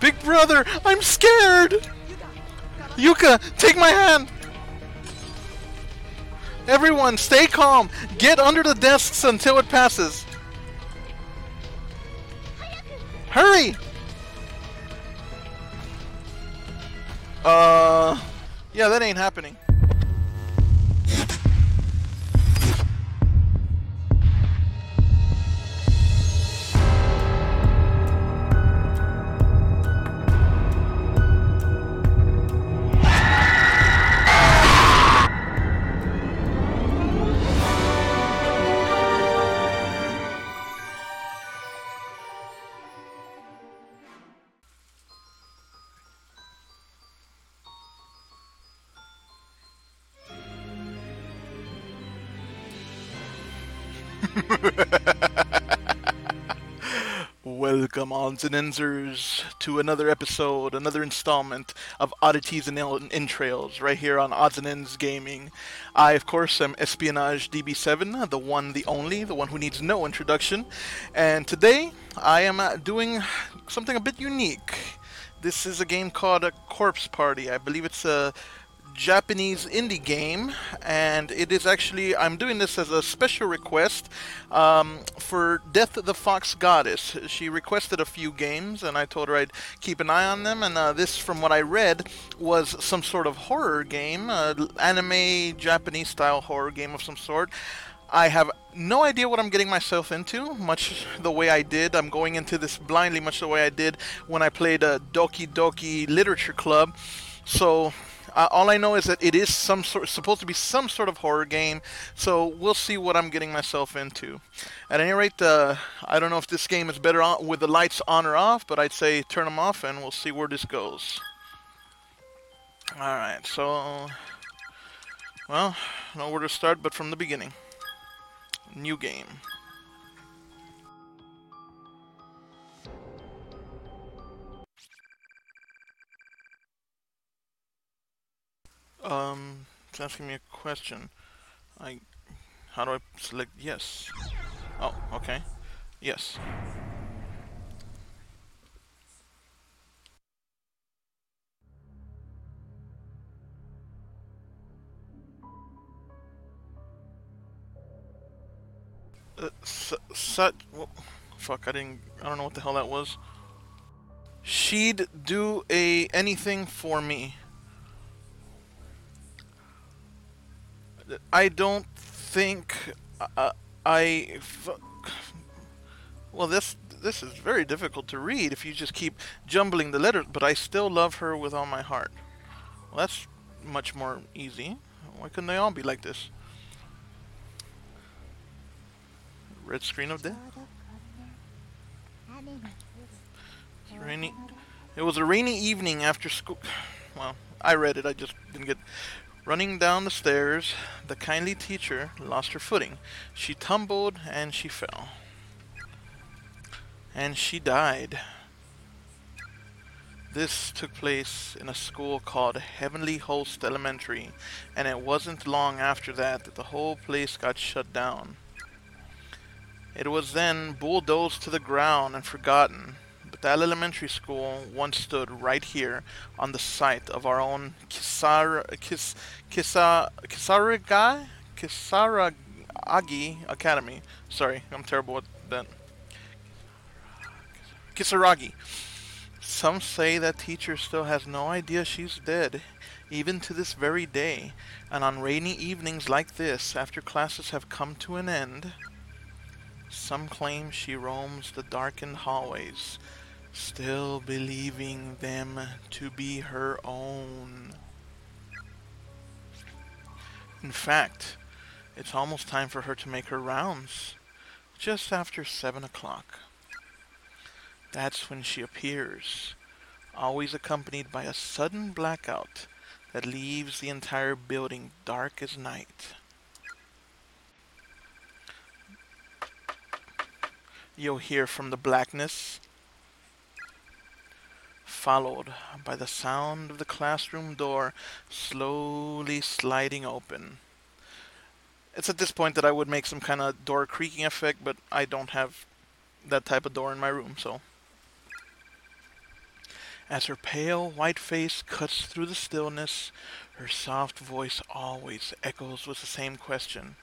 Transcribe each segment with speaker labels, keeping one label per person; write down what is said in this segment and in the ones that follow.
Speaker 1: Big brother, I'm scared! Yuka, take my hand! Everyone, stay calm! Get under the desks until it passes! Hurry! Uh... Yeah, that ain't happening. Odds and ensers, to another episode, another installment of Oddities and Endtrails, right here on Odds and Ends Gaming. I, of course, am Espionage DB7, the one, the only, the one who needs no introduction. And today, I am uh, doing something a bit unique. This is a game called a Corpse Party. I believe it's a Japanese indie game, and it is actually I'm doing this as a special request um, for Death the Fox Goddess. She requested a few games, and I told her I'd keep an eye on them. And uh, this, from what I read, was some sort of horror game, uh, anime Japanese style horror game of some sort. I have no idea what I'm getting myself into, much the way I did. I'm going into this blindly, much the way I did when I played a Doki Doki Literature Club. So uh, all I know is that it is some sort supposed to be some sort of horror game, so we'll see what I'm getting myself into. At any rate, uh, I don't know if this game is better on, with the lights on or off, but I'd say turn them off and we'll see where this goes. Alright, so... Well, know where to start but from the beginning. New game. Um, it's asking me a question. I, how do I select yes? Oh, okay. Yes. Uh, well, fuck, I didn't, I don't know what the hell that was. She'd do a anything for me. I don't think uh, I. Well, this this is very difficult to read if you just keep jumbling the letters. But I still love her with all my heart. Well, that's much more easy. Why couldn't they all be like this? Red screen of death. rainy. It was a rainy evening after school. Well, I read it. I just didn't get Running down the stairs, the kindly teacher lost her footing. She tumbled and she fell. And she died. This took place in a school called Heavenly Host Elementary, and it wasn't long after that that the whole place got shut down. It was then bulldozed to the ground and forgotten, that elementary school once stood right here on the site of our own Kisar, Kis, Kisa, Kisaragai? Kisaragi Academy. Sorry, I'm terrible at that. Kisaragi. Some say that teacher still has no idea she's dead, even to this very day, and on rainy evenings like this, after classes have come to an end, some claim she roams the darkened hallways, still believing them to be her own. In fact, it's almost time for her to make her rounds, just after seven o'clock. That's when she appears, always accompanied by a sudden blackout that leaves the entire building dark as night. You'll hear from the blackness followed by the sound of the classroom door slowly sliding open. It's at this point that I would make some kind of door creaking effect, but I don't have that type of door in my room, so. As her pale white face cuts through the stillness, her soft voice always echoes with the same question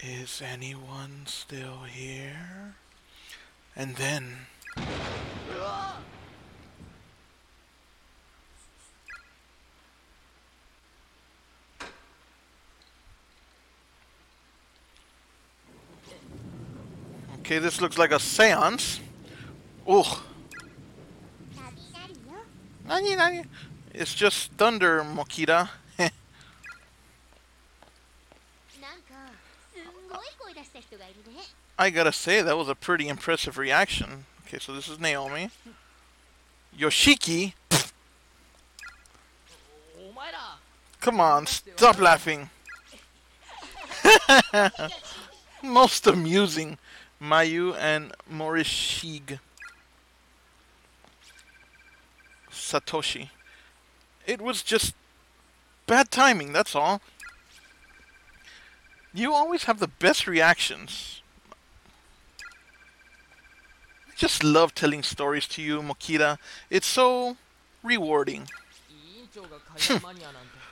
Speaker 1: Is anyone still here? And then. Okay, this looks like a seance. Ugh. It's just thunder, Mokita. I gotta say, that was a pretty impressive reaction. Okay, so this is Naomi. Yoshiki. Come on, stop laughing. Most amusing. Mayu and Morishige. Satoshi. It was just bad timing, that's all. You always have the best reactions. I just love telling stories to you, Mokita. It's so rewarding. Hmm.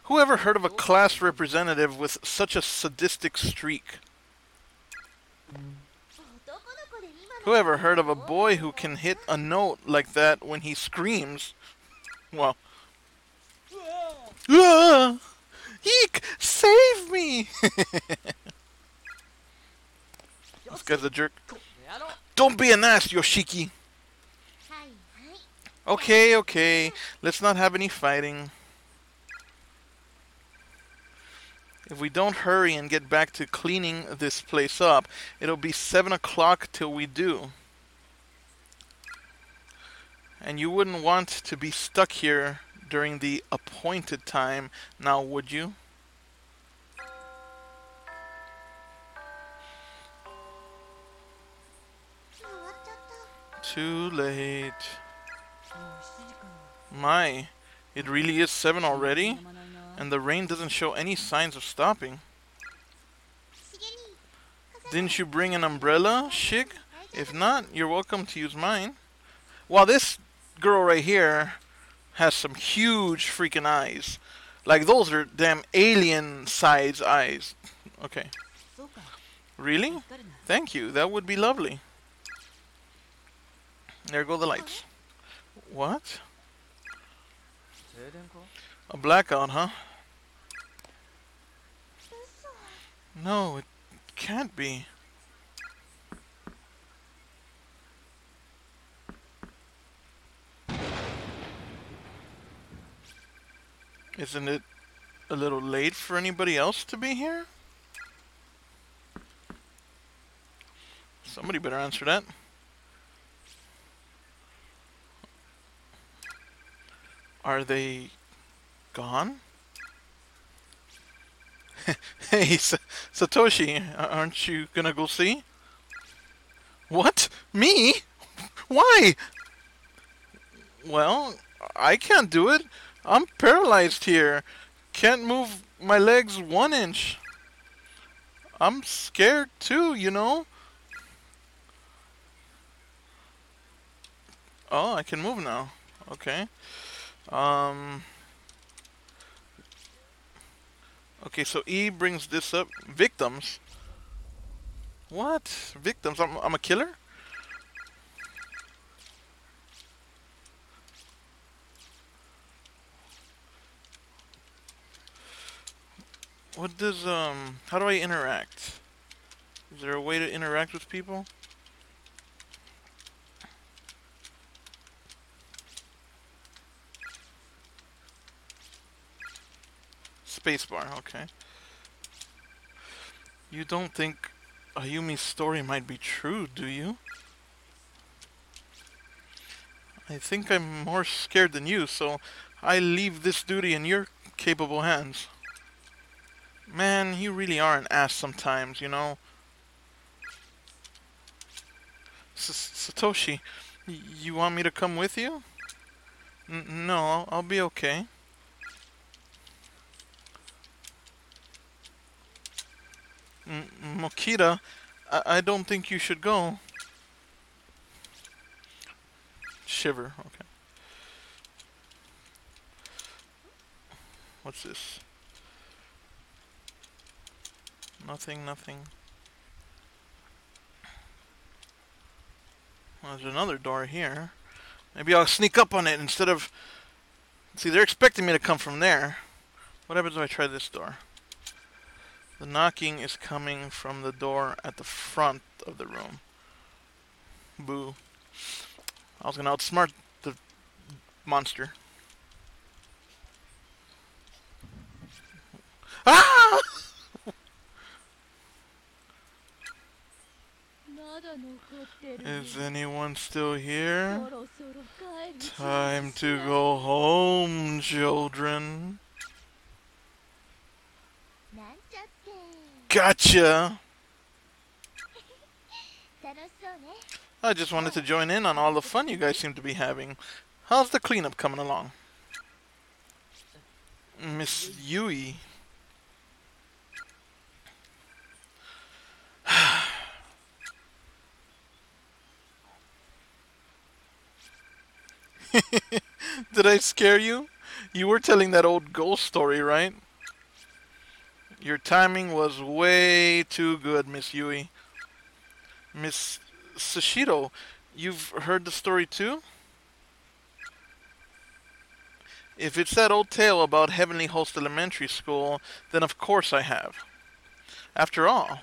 Speaker 1: Whoever heard of a class representative with such a sadistic streak? Whoever heard of a boy who can hit a note like that when he screams? Well. Ah! Eek! Save me! this guy's a jerk. Don't be an ass, Yoshiki! Okay, okay. Let's not have any fighting. If we don't hurry and get back to cleaning this place up, it'll be 7 o'clock till we do. And you wouldn't want to be stuck here during the appointed time, now would you? Too late. My, it really is 7 already? And the rain doesn't show any signs of stopping. Didn't you bring an umbrella, Shig? If not, you're welcome to use mine. Well, this girl right here has some huge freaking eyes. Like, those are damn alien size eyes. Okay. Really? Thank you. That would be lovely. There go the lights. What? A blackout, huh? No, it can't be. Isn't it a little late for anybody else to be here? Somebody better answer that. Are they gone? hey, S Satoshi, aren't you gonna go see? What? Me? Why? Well, I can't do it. I'm paralyzed here. Can't move my legs one inch. I'm scared too, you know? Oh, I can move now. Okay. Um... Okay, so E brings this up. Victims? What? Victims? I'm, I'm a killer? What does, um, how do I interact? Is there a way to interact with people? Spacebar, okay. You don't think Ayumi's story might be true, do you? I think I'm more scared than you, so I leave this duty in your capable hands. Man, you really are an ass sometimes, you know? S Satoshi, you want me to come with you? N no, I'll, I'll be okay. Mokita, I, I don't think you should go. Shiver, okay. What's this? Nothing, nothing. Well, there's another door here. Maybe I'll sneak up on it instead of... See, they're expecting me to come from there. What happens if I try this door? The knocking is coming from the door at the front of the room. Boo. I was gonna outsmart the monster. Ah! Is anyone still here? Time to go home, children. Gotcha! I just wanted to join in on all the fun you guys seem to be having. How's the cleanup coming along? Miss Yui. Did I scare you? You were telling that old ghost story, right? Your timing was way too good, Miss Yui. Miss Sashiro, you've heard the story too? If it's that old tale about Heavenly Host Elementary School, then of course I have. After all,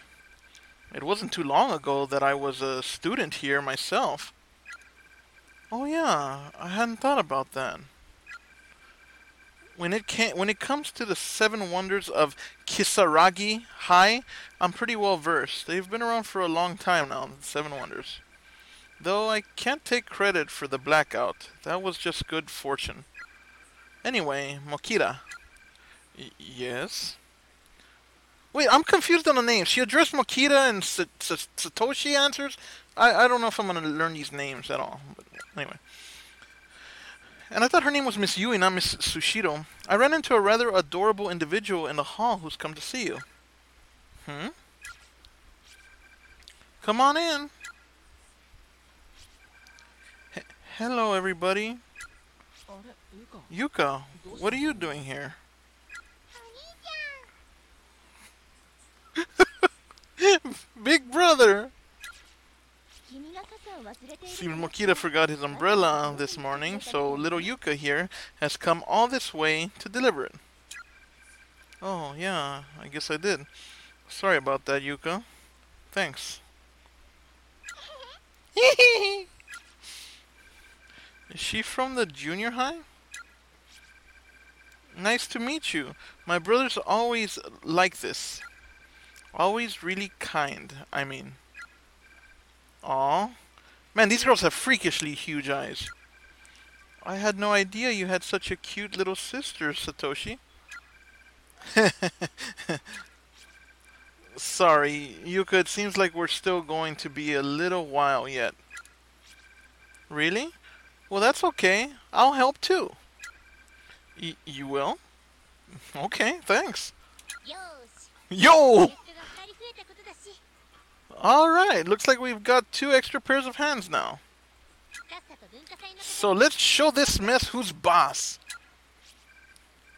Speaker 1: it wasn't too long ago that I was a student here myself. Oh yeah, I hadn't thought about that. When it can when it comes to the seven wonders of Kisaragi High, I'm pretty well versed. They've been around for a long time now, the seven wonders. Though I can't take credit for the blackout. That was just good fortune. Anyway, Mokira. Y yes? Wait, I'm confused on the names. She addressed Mokira and S S Satoshi answers? I, I don't know if I'm going to learn these names at all. But anyway. And I thought her name was Miss Yui, not Miss Sushiro. I ran into a rather adorable individual in the hall who's come to see you. Hmm? Come on in. H hello, everybody. Yuka, what are you doing here? Big brother! Seems Mokira forgot his umbrella this morning, so little Yuka here has come all this way to deliver it. Oh, yeah, I guess I did. Sorry about that, Yuka. Thanks. Is she from the junior high? Nice to meet you. My brother's always like this. Always really kind, I mean. Aw. Man, these girls have freakishly huge eyes. I had no idea you had such a cute little sister, Satoshi. Sorry, Yuka, it seems like we're still going to be a little while yet. Really? Well, that's okay. I'll help too. Y you will? Okay, thanks. Yo! Alright, looks like we've got two extra pairs of hands now. So let's show this mess who's boss.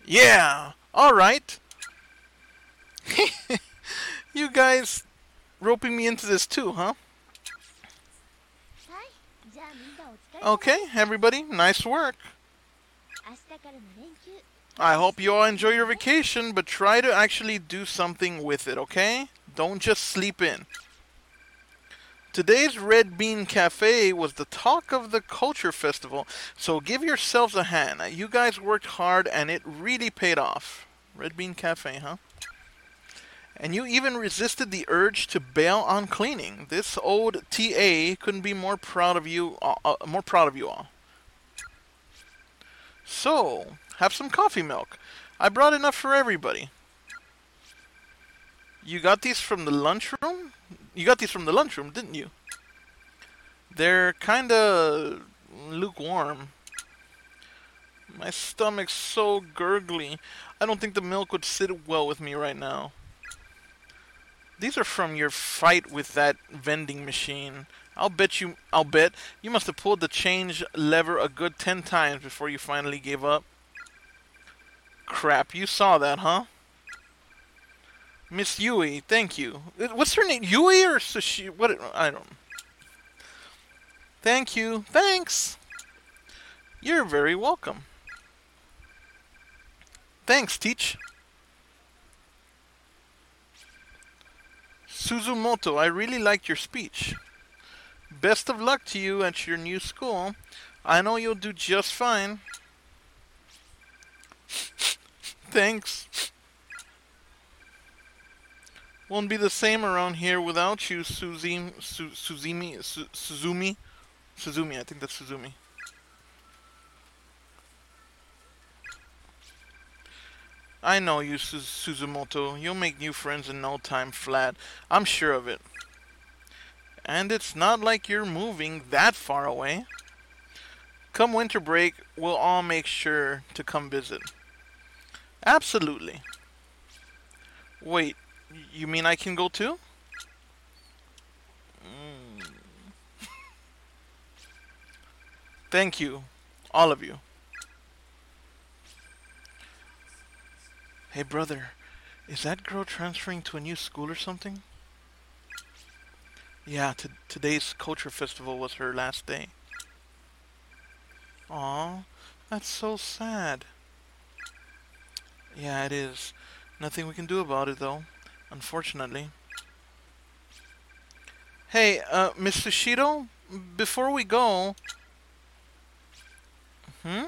Speaker 1: Yeah, alright. you guys roping me into this too, huh? Okay, everybody, nice work. I hope you all enjoy your vacation, but try to actually do something with it, okay? Don't just sleep in. Today's Red Bean Cafe was the talk of the Culture Festival, so give yourselves a hand. You guys worked hard and it really paid off. Red Bean Cafe, huh? And you even resisted the urge to bail on cleaning. This old TA couldn't be more proud of you, uh, uh, more proud of you all. So, have some coffee milk. I brought enough for everybody. You got these from the lunchroom? You got these from the lunchroom, didn't you? They're kinda lukewarm. My stomach's so gurgly. I don't think the milk would sit well with me right now. These are from your fight with that vending machine. I'll bet you, I'll bet, you must have pulled the change lever a good ten times before you finally gave up. crap, you saw that, huh? Miss Yui, thank you. Uh, What's her name? Yui or Sushi? What? I don't. Thank you. Thanks. You're very welcome. Thanks, Teach. Suzumoto, I really liked your speech. Best of luck to you at your new school. I know you'll do just fine. Thanks. Won't be the same around here without you, Suzy, Su, Suzumi, Su, Suzumi, Suzumi. I think that's Suzumi. I know you, Su- Suzumoto. You'll make new friends in no time flat. I'm sure of it. And it's not like you're moving that far away. Come winter break, we'll all make sure to come visit. Absolutely. Wait, you mean I can go too? Mm. Thank you, all of you. Hey, brother, is that girl transferring to a new school or something? Yeah, today's culture festival was her last day. Aw, that's so sad. Yeah, it is. Nothing we can do about it, though, unfortunately. Hey, uh, Miss before we go. Hmm?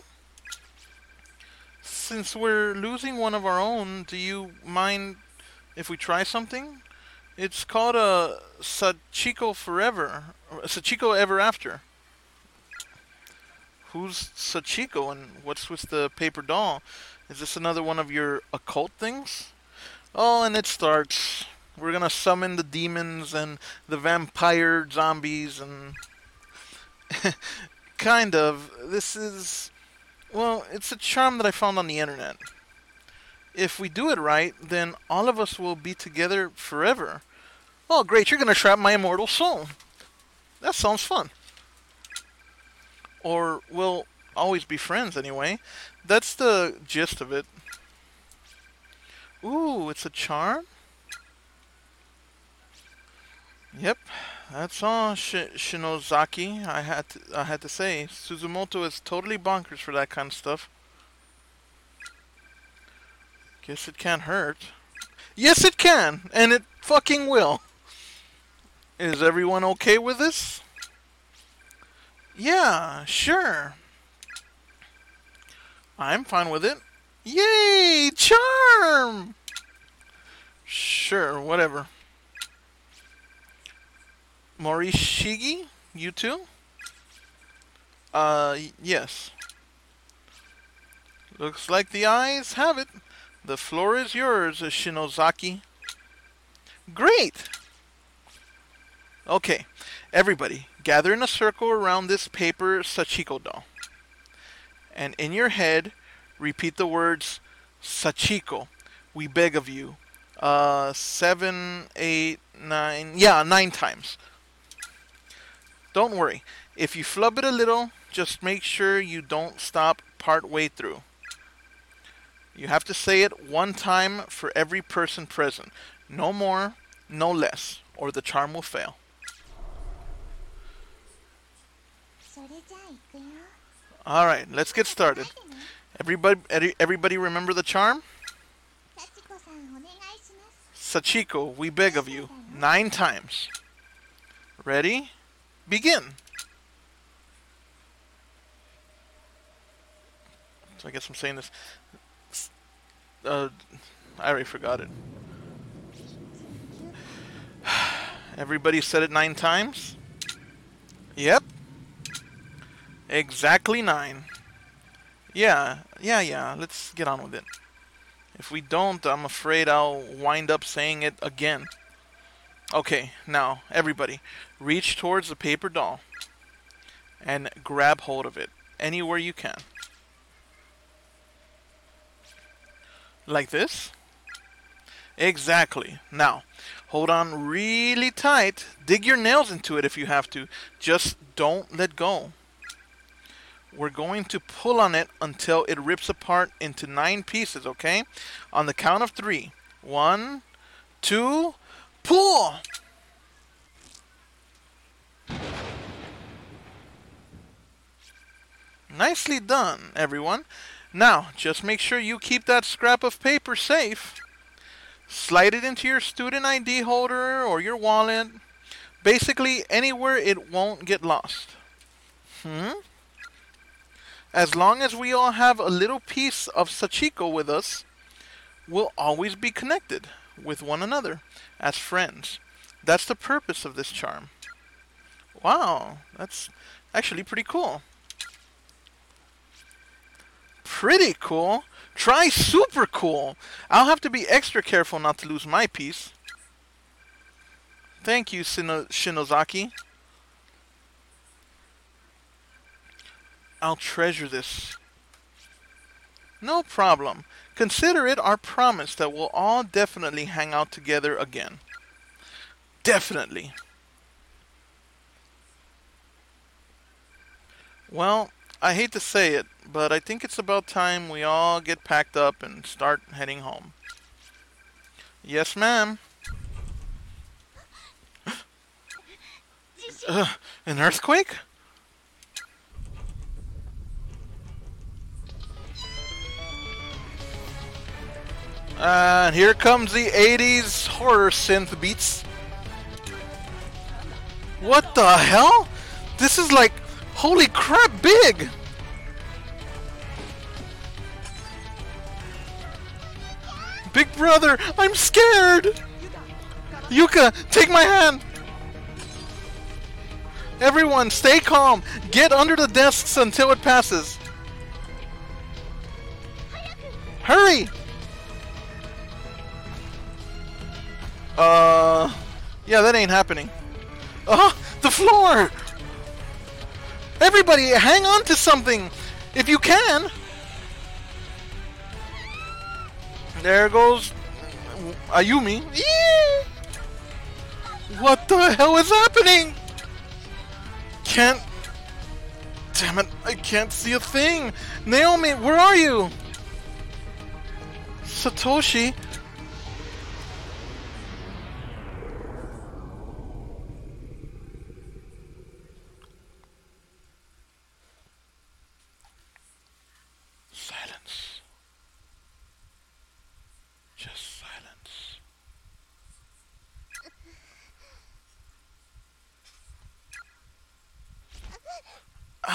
Speaker 1: Since we're losing one of our own, do you mind if we try something? It's called a Sachiko Forever, or Sachiko Ever After. Who's Sachiko and what's with the paper doll? Is this another one of your occult things? Oh, and it starts. We're gonna summon the demons and the vampire zombies and. kind of. This is. Well, it's a charm that I found on the internet. If we do it right, then all of us will be together forever. Oh, great, you're gonna trap my immortal soul. That sounds fun. Or we'll always be friends anyway. That's the gist of it. Ooh, it's a charm? Yep, that's all, Sh- Shinozaki. I had to, I had to say, Suzumoto is totally bonkers for that kind of stuff. Guess it can't hurt. Yes, it can, and it fucking will. Is everyone okay with this? Yeah, sure. I'm fine with it. Yay, charm! Sure, whatever. Morishige, you too? Uh, yes. Looks like the eyes have it. The floor is yours, Shinozaki. Great! Okay, everybody, gather in a circle around this paper Sachiko doll. And in your head, Repeat the words Sachiko, we beg of you. Uh, seven, eight, nine, yeah, nine times. Don't worry. If you flub it a little, just make sure you don't stop part way through. You have to say it one time for every person present. No more, no less, or the charm will fail. All right, let's get started. Everybody, everybody remember the charm? Sachiko, we beg of you. Nine times. Ready? Begin. So I guess I'm saying this. Uh, I already forgot it. Everybody said it nine times? Yep. Exactly nine. Yeah, yeah, yeah. Let's get on with it. If we don't, I'm afraid I'll wind up saying it again. Okay, now, everybody, reach towards the paper doll and grab hold of it anywhere you can. Like this? Exactly. Now, hold on really tight. Dig your nails into it if you have to. Just don't let go. We're going to pull on it until it rips apart into nine pieces, okay? On the count of three. One, two, pull! Nicely done, everyone. Now, just make sure you keep that scrap of paper safe. Slide it into your student ID holder or your wallet. Basically, anywhere it won't get lost. Hmm? As long as we all have a little piece of Sachiko with us, we'll always be connected with one another as friends. That's the purpose of this charm. Wow, that's actually pretty cool. Pretty cool. Try super cool. I'll have to be extra careful not to lose my piece. Thank you, Shino- Shinozaki. I'll treasure this. No problem. Consider it our promise that we'll all definitely hang out together again. Definitely. Well, I hate to say it, but I think it's about time we all get packed up and start heading home. Yes, ma'am. Uh, an earthquake? And here comes the 80s horror synth beats. What the hell? This is like, holy crap, big! Big brother, I'm scared! Yuka, take my hand! Everyone, stay calm. Get under the desks until it passes. Hurry! Uh, yeah, that ain't happening. Oh, the floor! Everybody, hang on to something, if you can. There goes Ayumi. What the hell is happening? Can't. Damn it! I can't see a thing. Naomi, where are you? Satoshi. Silence. Just silence.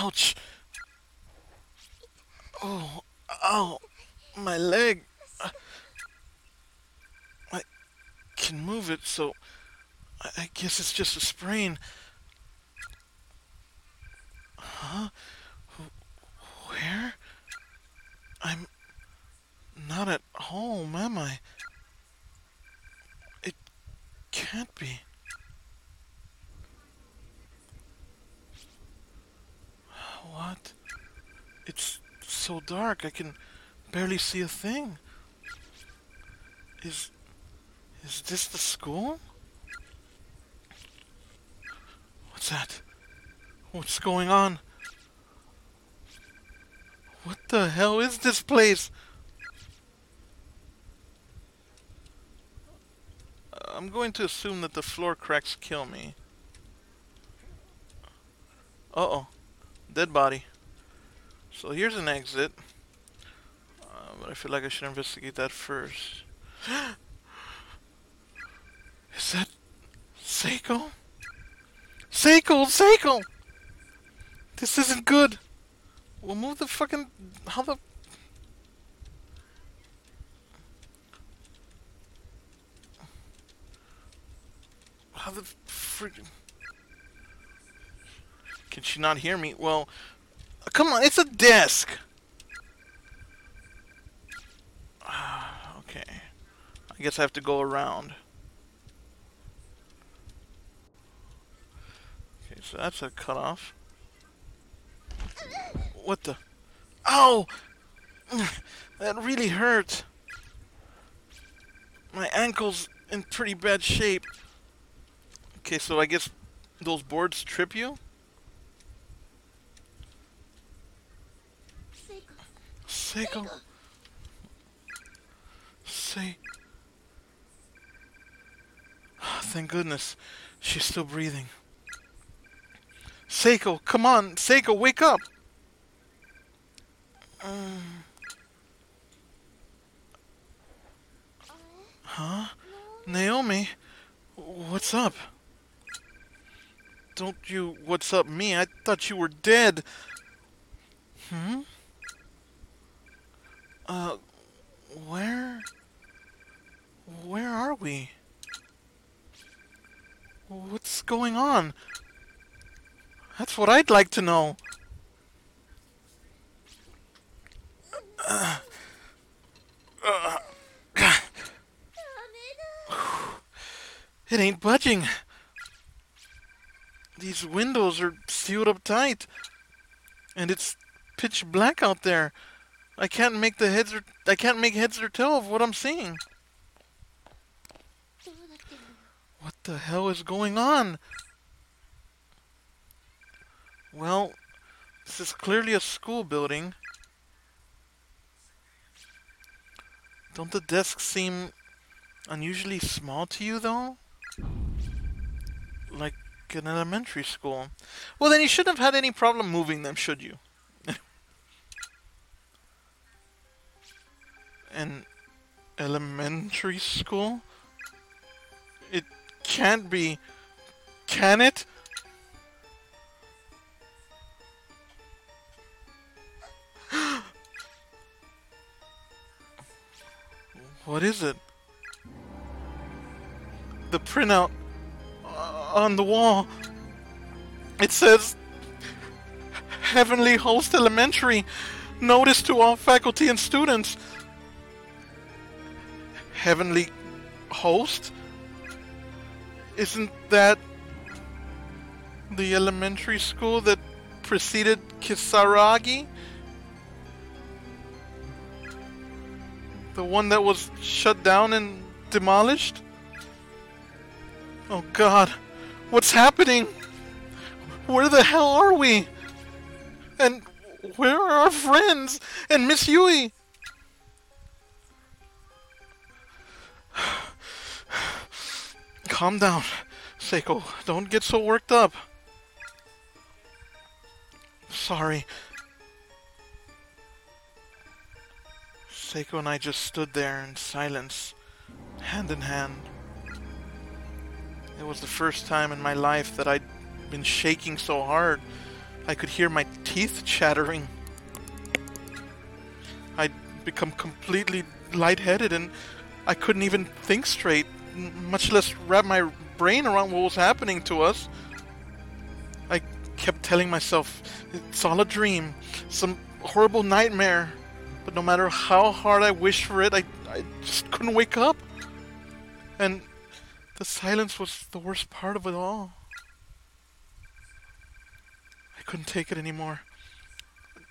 Speaker 1: Ouch! Oh, ow! My leg! I can move it, so I I guess it's just a sprain. Huh? Wh- Where? I'm not at home, am I? It can't be. What? It's so dark, I can barely see a thing. Is. Is this the school? What's that? What's going on? What the hell is this place? I'm going to assume that the floor cracks kill me. Uh oh. Dead body. So here's an exit. But I feel like I should investigate that first. Is that Seiko? Seiko! Seiko! This isn't good! We'll move the fucking. How the. How the freaking. Can she not hear me? Well, come on, it's a desk! okay. I guess I have to go around. Okay, so that's a cutoff. What the? Ow! That really hurt. My ankle's in pretty bad shape. Okay, so I guess those boards trip you? Seiko. Say. Thank goodness. She's still breathing. Seiko, come on. Seiko, wake up. Um. Huh? Naomi? What's up? Don't you what's up me? I thought you were dead. Hmm? Uh, where? Where are we? What's going on? That's what I'd like to know. It ain't budging. These windows are sealed up tight. And it's pitch black out there. I can't make the heads or I can't make heads or tail of what I'm seeing. What the hell is going on? Well, this is clearly a school building. Don't the desks seem unusually small to you, though? Like an elementary school. Well, then you shouldn't have had any problem moving them, should you? An elementary school? Can't be. Can it? what is it? The printout on the wall. It says Heavenly Host Elementary. Notice to all faculty and students. Heavenly Host? Isn't that the elementary school that preceded Kisaragi? The one that was shut down and demolished? Oh god, what's happening? Where the hell are we? And where are our friends? And Miss Yui? Calm down, Seiko. Don't get so worked up. Sorry. Seiko and I just stood there in silence, hand in hand. It was the first time in my life that I'd been shaking so hard I could hear my teeth chattering. I'd become completely lightheaded and I couldn't even think straight, much less wrap my brain around what was happening to us. I kept telling myself, it's all a dream, some horrible nightmare. But no matter how hard I wished for it, I, I just couldn't wake up. And the silence was the worst part of it all. I couldn't take it anymore.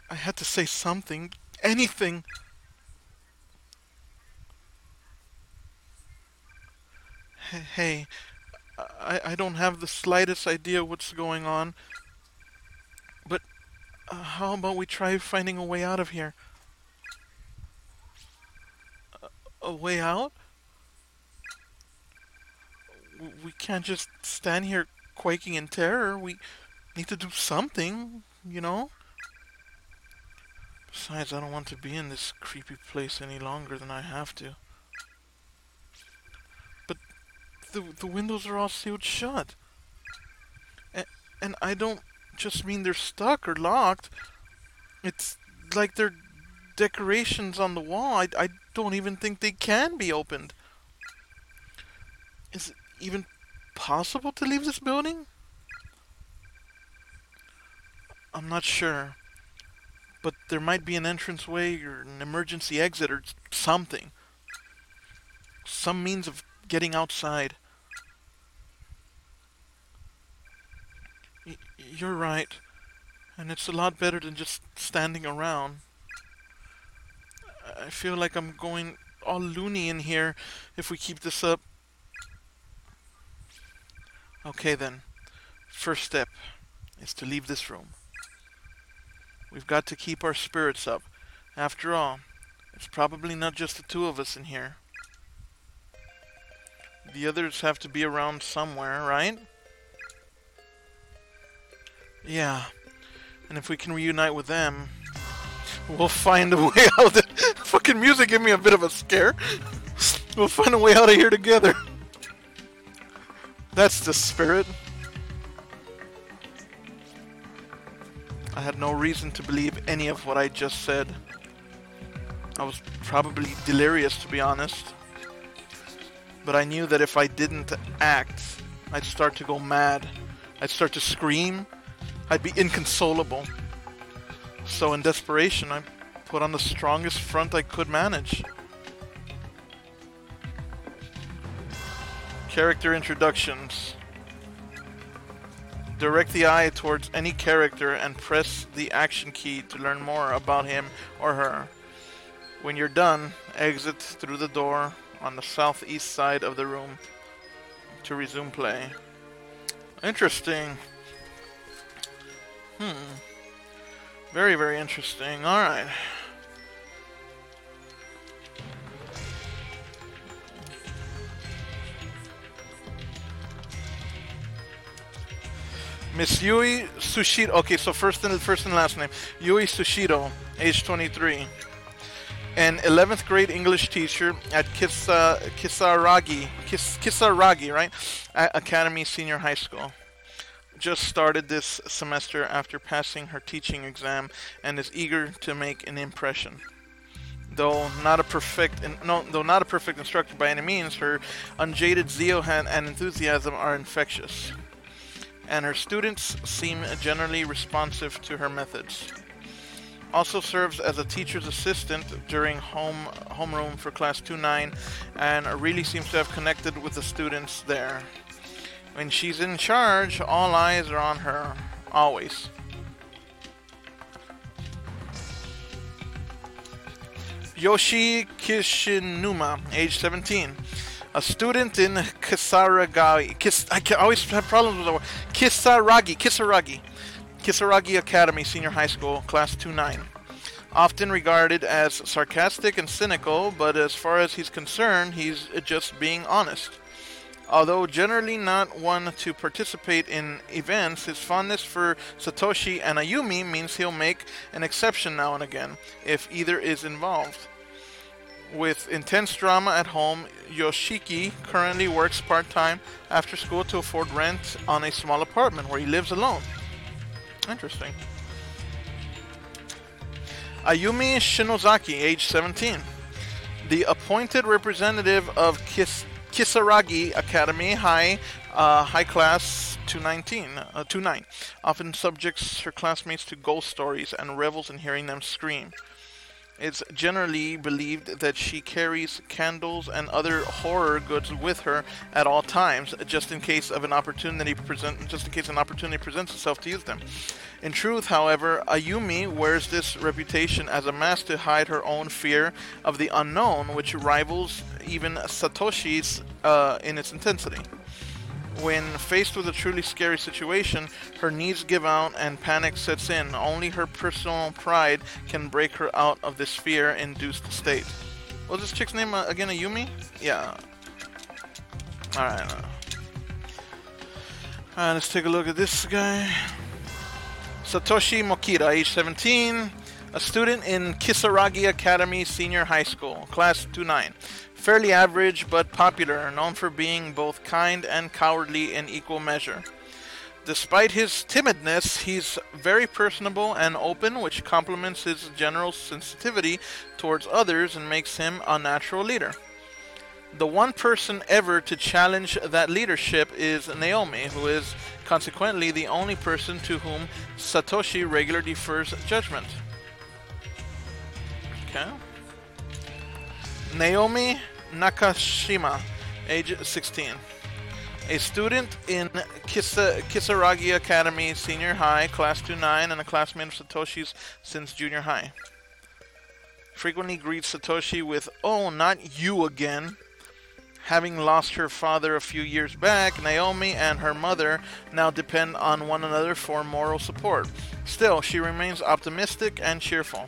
Speaker 1: I had to say something, anything. Hey, I, I don't have the slightest idea what's going on. But uh, how about we try finding a way out of here? A, a way out? We can't just stand here quaking in terror. We need to do something, you know? Besides, I don't want to be in this creepy place any longer than I have to. But the the windows are all sealed shut. And, and I don't just mean they're stuck or locked. It's like they're decorations on the wall. I, I don't even think they can be opened. Is it even possible to leave this building? I'm not sure. But there might be an entranceway or an emergency exit or something. Some means of getting outside. Y- you're right. And it's a lot better than just standing around. I feel like I'm going all loony in here if we keep this up. Okay then. First step is to leave this room. We've got to keep our spirits up After all, it's probably not just the two of us in here. The others have to be around somewhere, right? Yeah. And if we can reunite with them, we'll find a way out. Fucking music gave me a bit of a scare. We'll find a way out of here together. That's the spirit. I had no reason to believe any of what I just said. I was probably delirious, to be honest. But I knew that if I didn't act, I'd start to go mad. I'd start to scream. I'd be inconsolable. So, in desperation, I put on the strongest front I could manage. Character introductions. Direct the eye towards any character and press the action key to learn more about him or her. When you're done, exit through the door on the southeast side of the room to resume play. Interesting. Hmm. Very, very interesting. Alright. Miss Yui Shishido. Okay, so first and first and last name Yui Shishido, age 23, an 11th grade English teacher at Kisa, Kisaragi, Kis, Kisaragi, right, at Academy Senior High School. Just started this semester after passing her teaching exam and is eager to make an impression. Though not a perfect, no, though not a perfect instructor by any means, her unjaded zeal and enthusiasm are infectious and her students seem generally responsive to her methods. Also serves as a teacher's assistant during home homeroom for class 2-9 and really seems to have connected with the students there. When she's in charge, all eyes are on her, always. Yoshi Kishinuma, age 17 a student in Kisaragi. Kis, I always have problems with the word. Kisaragi. Kisaragi. Kisaragi Academy Senior High School, Class 2-9. Often regarded as sarcastic and cynical, but as far as he's concerned, he's just being honest. Although generally not one to participate in events, his fondness for Satoshi and Ayumi means he'll make an exception now and again, if either is involved. With intense drama at home, Yoshiki currently works part time after school to afford rent on a small apartment where he lives alone. Interesting. Ayumi Shinozaki, age 17. The appointed representative of Kis- Kisaragi Academy High, uh, high class 219, uh, 29, often subjects her classmates to ghost stories and revels in hearing them scream. It's generally believed that she carries candles and other horror goods with her at all times, just in case of an opportunity present, just in case an opportunity presents itself to use them. In truth, however, Ayumi wears this reputation as a mask to hide her own fear of the unknown, which rivals even Satoshi's uh, in its intensity. When faced with a truly scary situation, her knees give out and panic sets in. Only her personal pride can break her out of this fear induced state. What's this chick's name uh, again? Ayumi? Yeah. Alright. Uh. Alright, let's take a look at this guy. Satoshi Mokita, age 17, a student in Kisaragi Academy Senior High School, class 29 fairly average but popular, known for being both kind and cowardly in equal measure. Despite his timidness, he's very personable and open, which complements his general sensitivity towards others and makes him a natural leader. The one person ever to challenge that leadership is Naomi, who is consequently the only person to whom Satoshi regularly defers judgment. Okay. Naomi Nakashima, age 16. A student in Kisa, Kisaragi Academy Senior High, Class 2-9, and a classmate of Satoshi's since junior high. Frequently greets Satoshi with, Oh, not you again. Having lost her father a few years back, Naomi and her mother now depend on one another for moral support. Still, she remains optimistic and cheerful.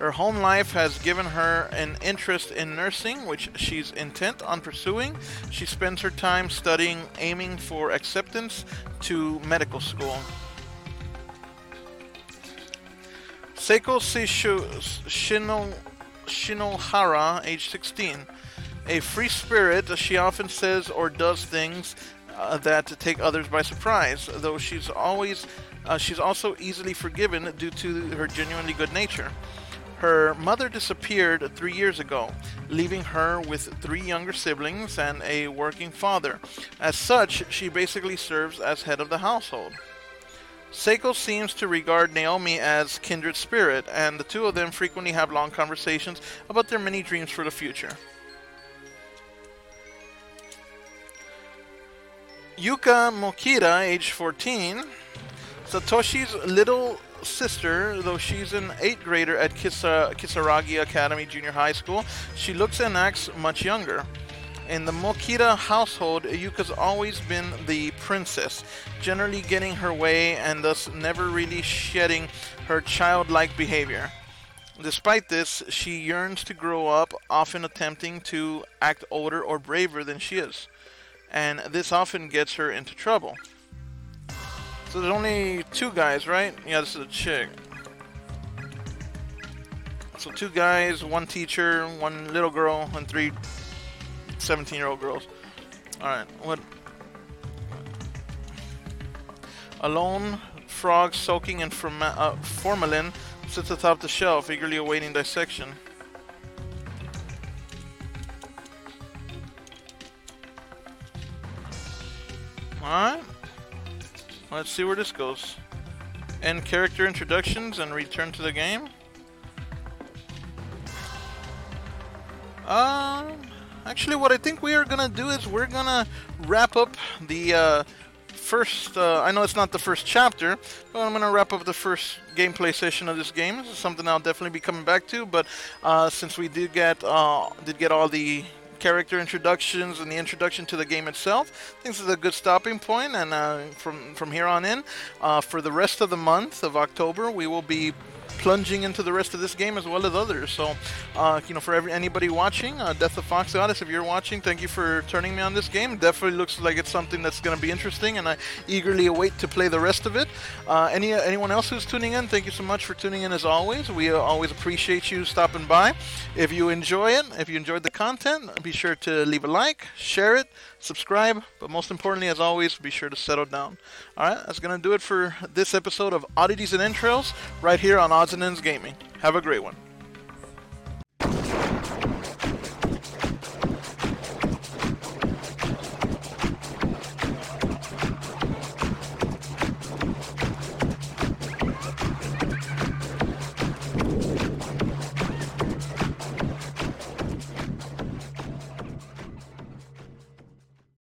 Speaker 1: Her home life has given her an interest in nursing, which she's intent on pursuing. She spends her time studying, aiming for acceptance to medical school. Seiko Sishu Shino, Shinohara, age 16. A free spirit, she often says or does things uh, that take others by surprise, though she's always uh, she's also easily forgiven due to her genuinely good nature. Her mother disappeared three years ago, leaving her with three younger siblings and a working father. As such, she basically serves as head of the household. Seiko seems to regard Naomi as kindred spirit, and the two of them frequently have long conversations about their many dreams for the future. Yuka Mokita, age 14, Satoshi's little sister, though she's an 8th grader at Kisa- Kisaragi Academy Junior High School, she looks and acts much younger. In the Mokita household, Yuka's always been the princess, generally getting her way and thus never really shedding her childlike behavior. Despite this, she yearns to grow up, often attempting to act older or braver than she is. And this often gets her into trouble. So there's only two guys, right? Yeah, this is a chick. So two guys, one teacher, one little girl, and three 17 year old girls. Alright, what? A lone frog soaking in forma- uh, formalin sits atop the shelf, eagerly awaiting dissection. Alright. Let's see where this goes. End character introductions and return to the game. Um, actually, what I think we are gonna do is we're gonna wrap up the uh, first. Uh, I know it's not the first chapter, but I'm gonna wrap up the first gameplay session of this game. This is something I'll definitely be coming back to. But uh, since we did get uh, did get all the character introductions and the introduction to the game itself. I think this is a good stopping point, and uh, from from here on in, uh, for the rest of the month of October, we will be plunging into the rest of this game as well as others. So, uh, you know, for every anybody watching, uh, Death of Fox Goddess, if you're watching, thank you for turning me on this game. Definitely looks like it's something that's going to be interesting, and I eagerly await to play the rest of it. Uh, any anyone else who's tuning in, thank you so much for tuning in as always. We uh, always appreciate you stopping by. If you enjoy it, if you enjoyed the content, be sure to leave a like, share it, subscribe, but most importantly, as always, be sure to settle down. All right, that's going to do it for this episode of Oddities and Endtrails right here on Odds and Ends Gaming. Have a great one.